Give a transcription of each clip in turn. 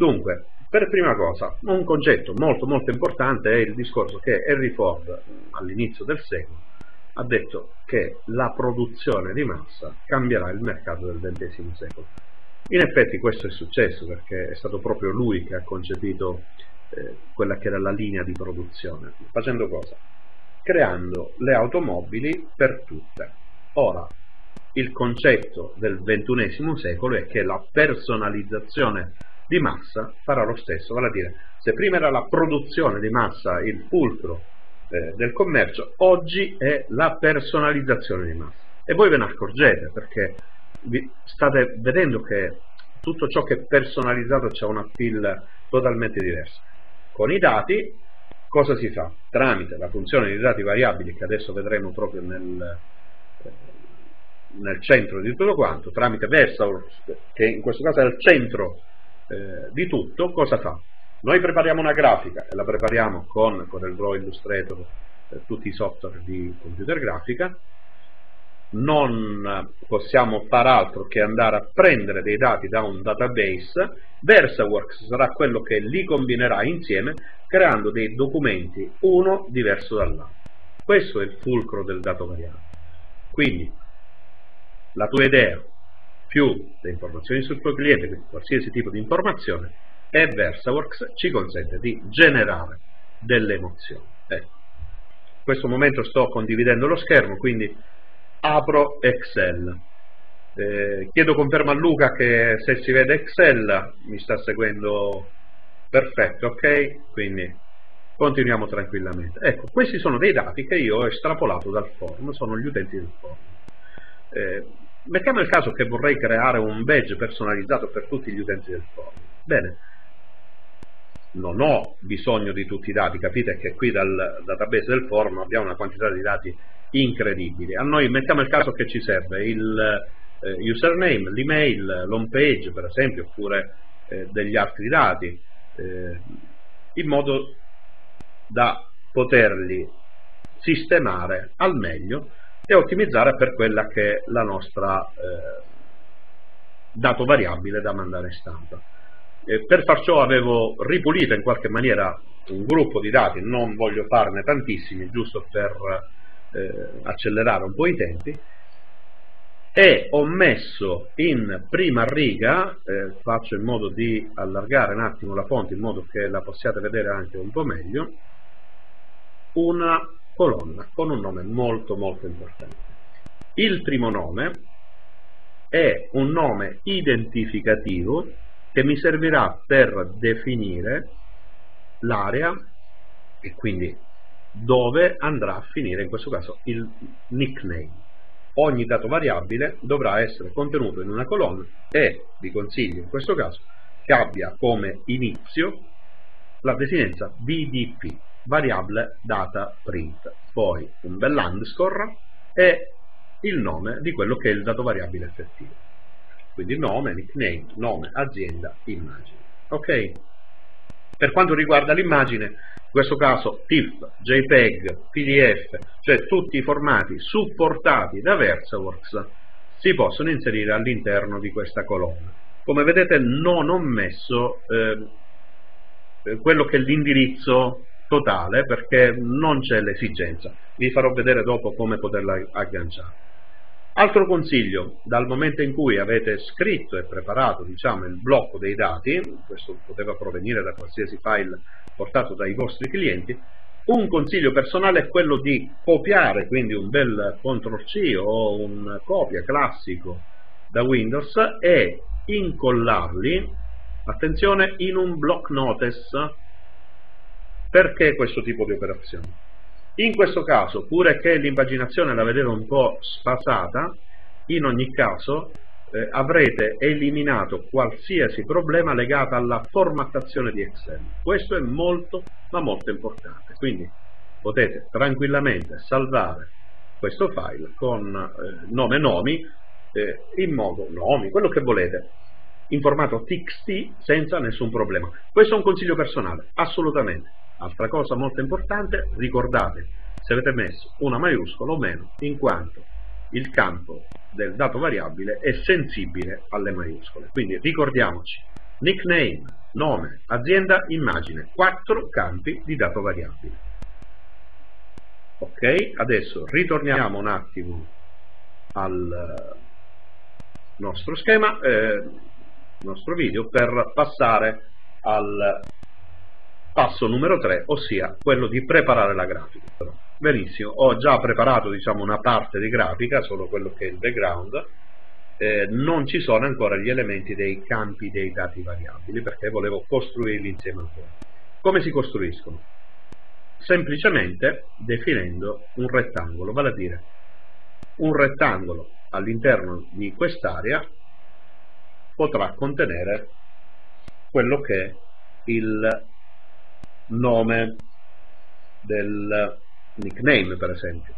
Dunque, per prima cosa, un concetto molto molto importante è il discorso che Henry Ford all'inizio del secolo ha detto che la produzione di massa cambierà il mercato del XX secolo. In effetti questo è successo perché è stato proprio lui che ha concepito eh, quella che era la linea di produzione. Facendo cosa? Creando le automobili per tutte. Ora, il concetto del XXI secolo è che la personalizzazione di massa farà lo stesso, vale a dire, se prima era la produzione di massa il fulcro eh, del commercio, oggi è la personalizzazione di massa. E voi ve ne accorgete perché state vedendo che tutto ciò che è personalizzato ha un appeal totalmente diverso. Con i dati cosa si fa? Tramite la funzione di dati variabili che adesso vedremo proprio nel, eh, nel centro di tutto quanto, tramite Versaworks, che in questo caso è il centro eh, di tutto, cosa fa? Noi prepariamo una grafica e la prepariamo con CorelDRAW, Illustrator, eh, tutti i software di computer grafica, non possiamo far altro che andare a prendere dei dati da un database, VersaWorks sarà quello che li combinerà insieme creando dei documenti uno diverso dall'altro. Questo è il fulcro del dato variabile. Quindi la tua idea più le informazioni sul tuo cliente, quindi qualsiasi tipo di informazione, e VersaWorks ci consente di generare delle emozioni. Ecco. In questo momento sto condividendo lo schermo, quindi apro Excel. Eh, chiedo conferma a Luca che se si vede Excel mi sta seguendo perfetto, ok? Quindi continuiamo tranquillamente. Ecco, questi sono dei dati che io ho estrapolato dal forum, sono gli utenti del forum. Eh, mettiamo il caso che vorrei creare un badge personalizzato per tutti gli utenti del forum. Bene, non ho bisogno di tutti i dati, capite che qui dal database del forum abbiamo una quantità di dati incredibili. A noi mettiamo il caso che ci serve il eh, username, l'email, l'home page per esempio, oppure eh, degli altri dati, eh, in modo da poterli sistemare al meglio e ottimizzare per quella che è la nostra eh, dato variabile da mandare in stampa. E per far ciò avevo ripulito in qualche maniera un gruppo di dati, non voglio farne tantissimi, giusto per eh, accelerare un po' i tempi, e ho messo in prima riga, eh, faccio in modo di allargare un attimo la fonte in modo che la possiate vedere anche un po' meglio, una colonna con un nome molto molto importante. Il primo nome è un nome identificativo che mi servirà per definire l'area e quindi dove andrà a finire in questo caso il nickname. Ogni dato variabile dovrà essere contenuto in una colonna e vi consiglio in questo caso che abbia come inizio la desinenza BDP, variabile data print, poi un bel underscore e il nome di quello che è il dato variabile effettivo. Quindi nome, nickname, nome, azienda, immagine. Ok? Per quanto riguarda l'immagine, in questo caso TIFF, JPEG, PDF, cioè tutti i formati supportati da VersaWorks si possono inserire all'interno di questa colonna. Come vedete non ho messo eh, quello che è l'indirizzo totale perché non c'è l'esigenza. Vi farò vedere dopo come poterla agganciare. Altro consiglio, dal momento in cui avete scritto e preparato diciamo, il blocco dei dati, questo poteva provenire da qualsiasi file portato dai vostri clienti, un consiglio personale è quello di copiare, quindi un bel CTRL-C o un copia classico da Windows e incollarli, attenzione, in un block notice perché questo tipo di operazione? In questo caso, pure che l'impaginazione la vedete un po' sfasata, in ogni caso eh, avrete eliminato qualsiasi problema legato alla formattazione di Excel. Questo è molto, ma molto importante. Quindi potete tranquillamente salvare questo file con eh, nome nomi, eh, in modo nomi, quello che volete, in formato TXT senza nessun problema. Questo è un consiglio personale, assolutamente. Altra cosa molto importante, ricordate se avete messo una maiuscola o meno, in quanto il campo del dato variabile è sensibile alle maiuscole. Quindi ricordiamoci, nickname, nome, azienda, immagine, quattro campi di dato variabile. Ok, adesso ritorniamo un attimo al nostro schema, eh, nostro video, per passare al passo numero 3, ossia quello di preparare la grafica. Benissimo, ho già preparato diciamo, una parte di grafica, solo quello che è il background, eh, non ci sono ancora gli elementi dei campi dei dati variabili perché volevo costruirli insieme a voi. Come si costruiscono? Semplicemente definendo un rettangolo, vale a dire un rettangolo all'interno di quest'area potrà contenere quello che è il nome del nickname per esempio.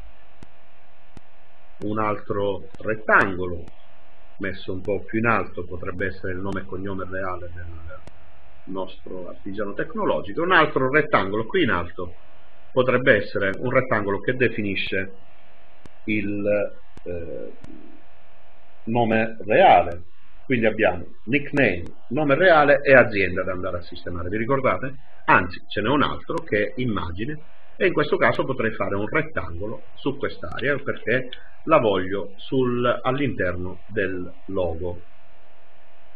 Un altro rettangolo messo un po' più in alto potrebbe essere il nome e cognome reale del nostro artigiano tecnologico. Un altro rettangolo qui in alto potrebbe essere un rettangolo che definisce il eh, nome reale quindi abbiamo nickname, nome reale e azienda da andare a sistemare vi ricordate? anzi ce n'è un altro che è immagine e in questo caso potrei fare un rettangolo su quest'area perché la voglio all'interno del logo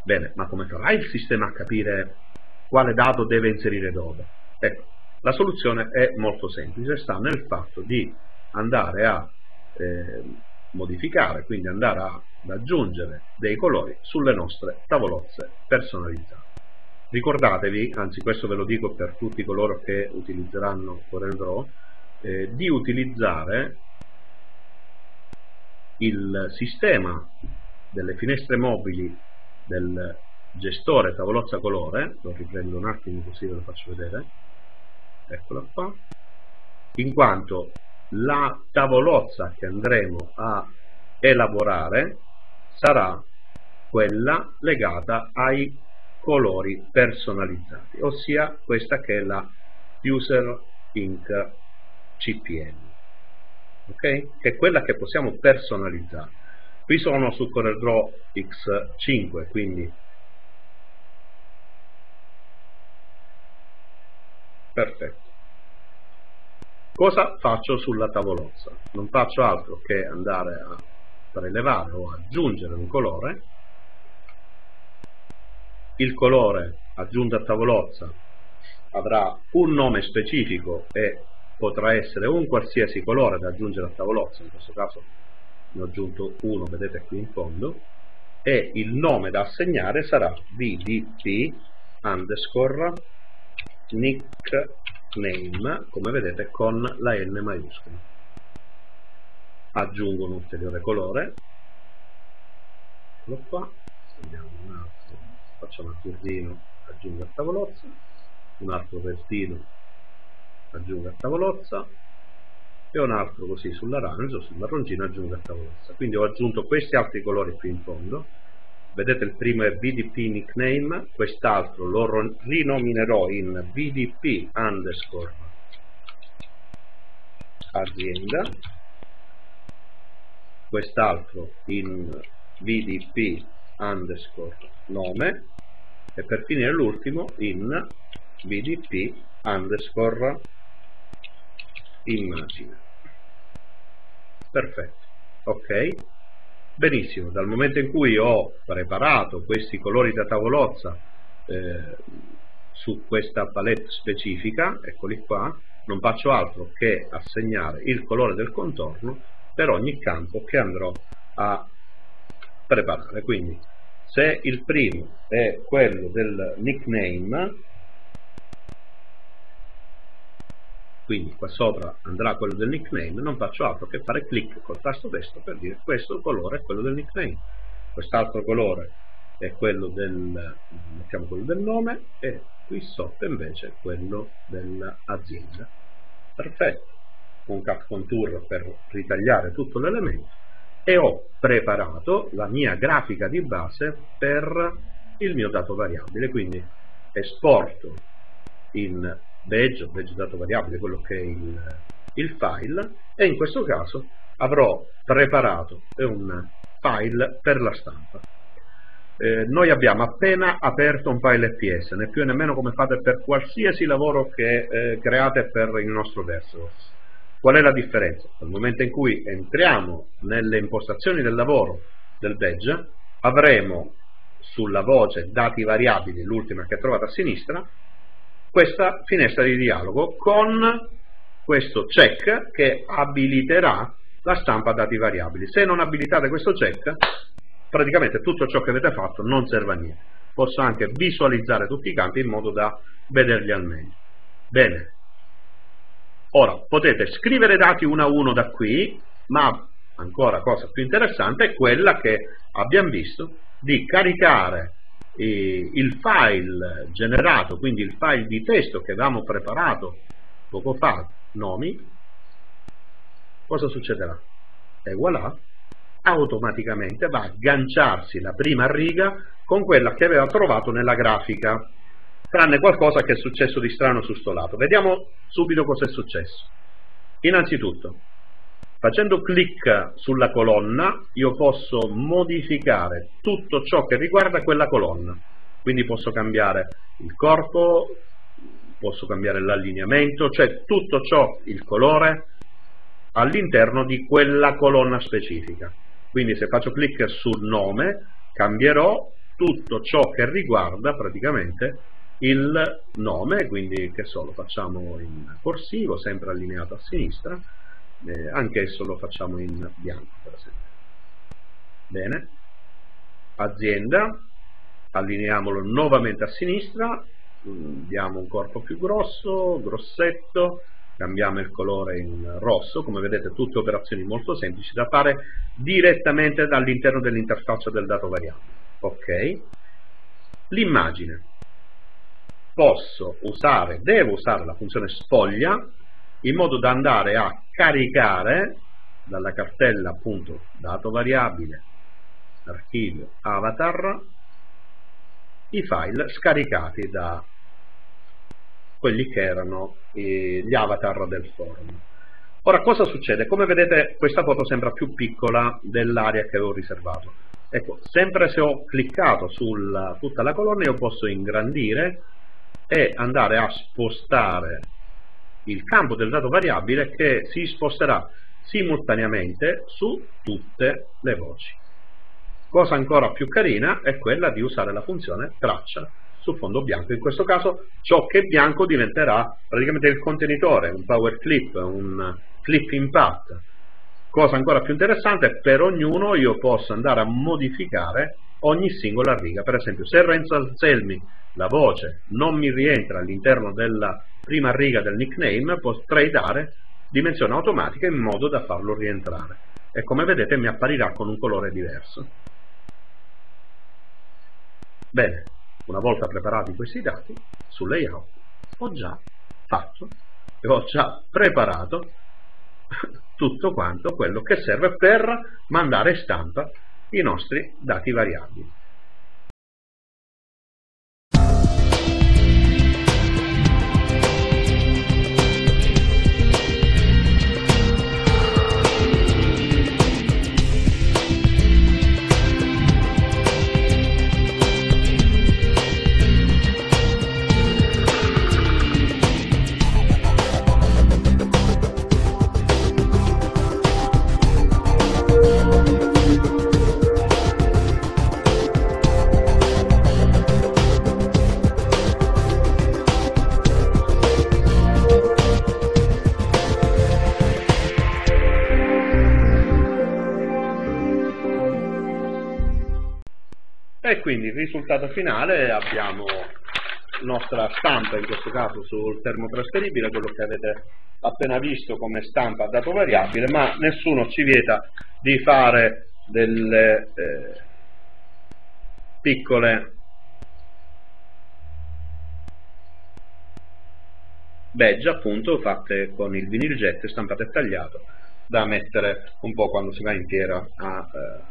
bene, ma come farà il sistema a capire quale dato deve inserire dove? ecco, la soluzione è molto semplice sta nel fatto di andare a eh, modificare quindi andare ad aggiungere dei colori sulle nostre tavolozze personalizzate. Ricordatevi, anzi questo ve lo dico per tutti coloro che utilizzeranno CorelDRAW, eh, di utilizzare il sistema delle finestre mobili del gestore tavolozza colore, lo riprendo un attimo così ve lo faccio vedere, eccola qua, in quanto la tavolozza che andremo a elaborare sarà quella legata ai colori personalizzati, ossia questa che è la User Ink CPN, okay? che è quella che possiamo personalizzare. Qui sono su CorelDRAW X5, quindi perfetto. Cosa faccio sulla tavolozza? Non faccio altro che andare a prelevare o aggiungere un colore. Il colore aggiunto a tavolozza avrà un nome specifico e potrà essere un qualsiasi colore da aggiungere a tavolozza, in questo caso ne ho aggiunto uno, vedete qui in fondo, e il nome da assegnare sarà vdp underscore nickname, come vedete con la n maiuscola. Aggiungo un ulteriore colore, eccolo qua, un altro. Facciamo azzurrino aggiungo a tavolozza un altro verdino aggiungo a tavolozza e un altro così sull'arancio sul marroncino aggiungo a tavolozza quindi ho aggiunto questi altri colori qui in fondo vedete il primo è VDP nickname quest'altro lo rinominerò in VDP underscore azienda quest'altro in VDP underscore nome e per finire l'ultimo in vdp underscore immagine. Perfetto ok benissimo dal momento in cui ho preparato questi colori da tavolozza eh, su questa palette specifica eccoli qua non faccio altro che assegnare il colore del contorno per ogni campo che andrò a preparare. Quindi se il primo è quello del nickname quindi qua sopra andrà quello del nickname non faccio altro che fare clic col tasto destro per dire questo colore è quello del nickname. Quest'altro colore è quello del, quello del nome e qui sotto invece quello dell'azienda. Perfetto. Un cut contour per ritagliare tutto l'elemento. E ho preparato la mia grafica di base per il mio dato variabile quindi esporto in badge, badge dato variabile quello che è il, il file e in questo caso avrò preparato un file per la stampa eh, noi abbiamo appena aperto un file FPS, né più né meno come fate per qualsiasi lavoro che eh, create per il nostro Versource. Qual è la differenza? Nel momento in cui entriamo nelle impostazioni del lavoro del badge, avremo sulla voce dati variabili, l'ultima che trovate a sinistra, questa finestra di dialogo con questo check che abiliterà la stampa dati variabili. Se non abilitate questo check, praticamente tutto ciò che avete fatto non serve a niente. Posso anche visualizzare tutti i campi in modo da vederli al meglio. Bene, ora potete scrivere dati uno a uno da qui, ma ancora cosa più interessante è quella che abbiamo visto di caricare eh, il file generato, quindi il file di testo che avevamo preparato poco fa, nomi, cosa succederà? E voilà, automaticamente va a agganciarsi la prima riga con quella che aveva trovato nella grafica, tranne qualcosa che è successo di strano su sto lato. Vediamo subito cosa è successo. Innanzitutto, facendo clic sulla colonna, io posso modificare tutto ciò che riguarda quella colonna. Quindi posso cambiare il corpo, posso cambiare l'allineamento, cioè tutto ciò, il colore, all'interno di quella colonna specifica. Quindi se faccio clic sul nome cambierò tutto ciò che riguarda praticamente il nome, quindi che so, lo facciamo in corsivo, sempre allineato a sinistra, eh, anch'esso lo facciamo in bianco per esempio. Bene, azienda, allineiamolo nuovamente a sinistra, mm, diamo un corpo più grosso, grossetto, cambiamo il colore in rosso, come vedete tutte operazioni molto semplici da fare direttamente dall'interno dell'interfaccia del dato variabile. Ok? L'immagine. Posso usare, devo usare la funzione spoglia in modo da andare a caricare dalla cartella appunto dato variabile archivio avatar i file scaricati da quelli che erano eh, gli avatar del forum. Ora cosa succede? Come vedete questa foto sembra più piccola dell'area che avevo riservato. Ecco, sempre se ho cliccato su tutta la colonna io posso ingrandire e andare a spostare il campo del dato variabile che si sposterà simultaneamente su tutte le voci. Cosa ancora più carina è quella di usare la funzione traccia su fondo bianco. In questo caso ciò che è bianco diventerà praticamente il contenitore, un power clip, un clip impact. Cosa ancora più interessante, per ognuno io posso andare a modificare ogni singola riga. Per esempio, se Renzo Anselmi, la voce, non mi rientra all'interno della prima riga del nickname, potrei dare dimensione automatica in modo da farlo rientrare. E come vedete mi apparirà con un colore diverso. Bene, una volta preparati questi dati, sul layout ho già fatto e ho già preparato tutto quanto quello che serve per mandare stampa i nostri dati variabili. E quindi il risultato finale abbiamo nostra stampa in questo caso sul termotrasferibile quello che avete appena visto come stampa a dato variabile ma nessuno ci vieta di fare delle eh, piccole badge appunto fatte con il vinyl jet stampato e tagliato da mettere un po' quando si va in fiera a, eh,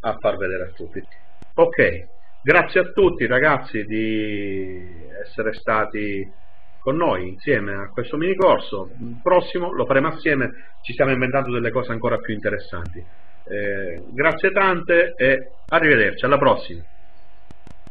a far vedere a tutti Ok, grazie a tutti ragazzi di essere stati con noi insieme a questo mini corso. Il prossimo lo faremo assieme, ci stiamo inventando delle cose ancora più interessanti. Eh, grazie tante e arrivederci, alla prossima.